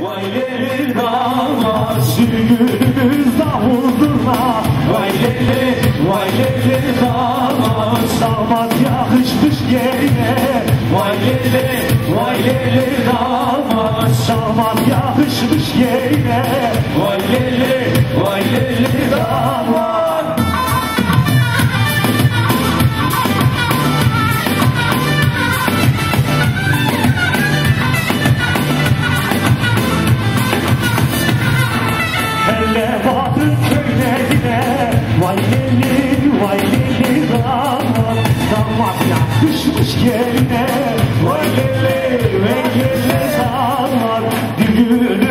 vay leli damat Sürgünümüz davulduğuna Vay leli, vay leli damat Damat yakışmış yerine Vay leli, vay leli damat Damat yakışmış yerine Vay leli, Vay leli, vay leli damat Damat yakışmış yerine Vay leli, vay leli damat Bir gün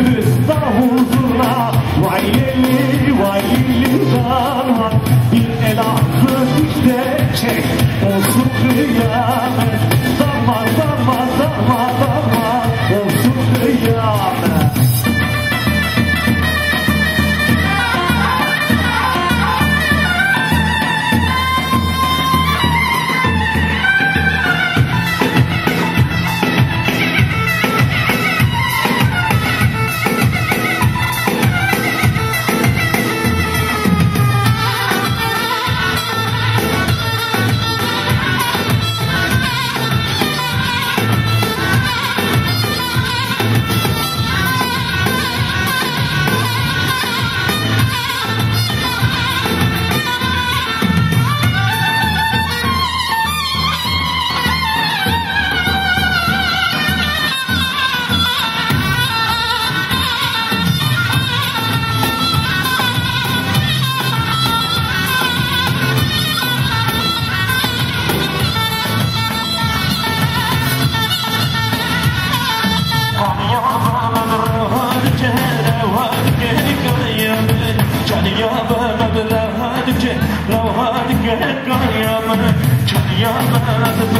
your mind